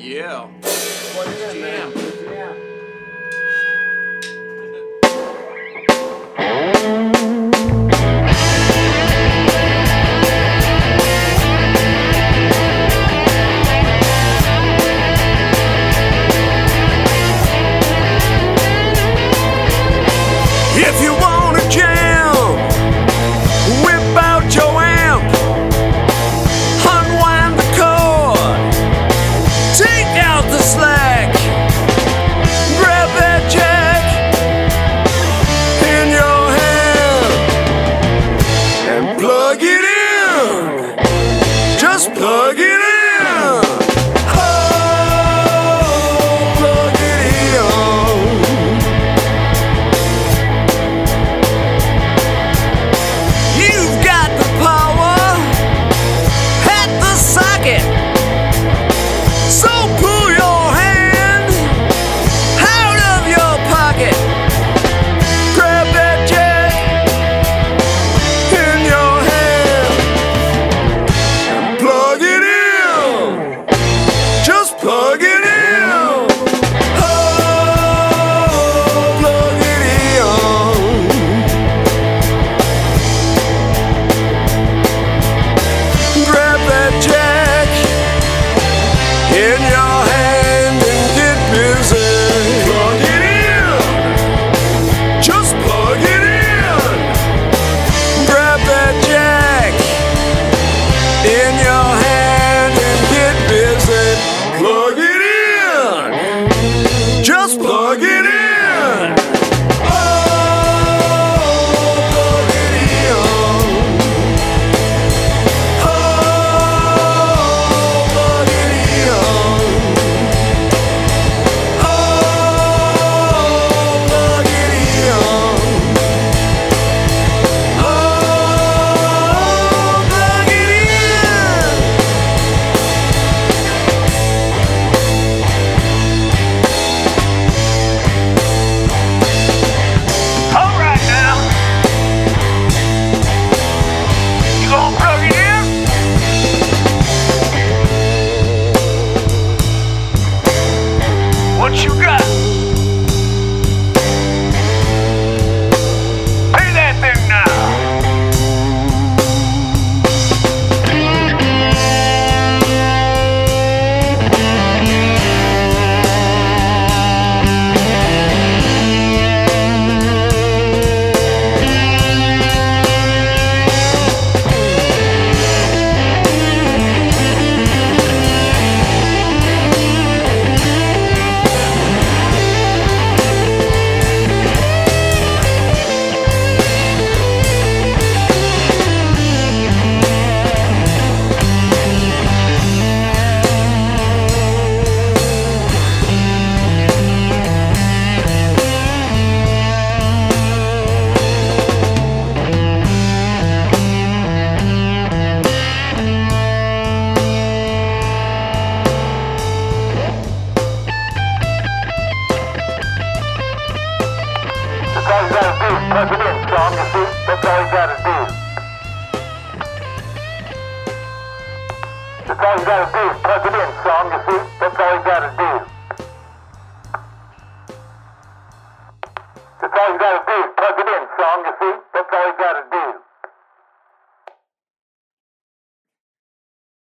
Yeah. What is Jam. If you wanna all you gotta do is plug it in, Tom, you see? That's all you gotta do. That's all you gotta do is plug it in, Tom, you see? That's all you gotta do. That's all you gotta do is plug it in, Tom, you see? That's all you gotta do.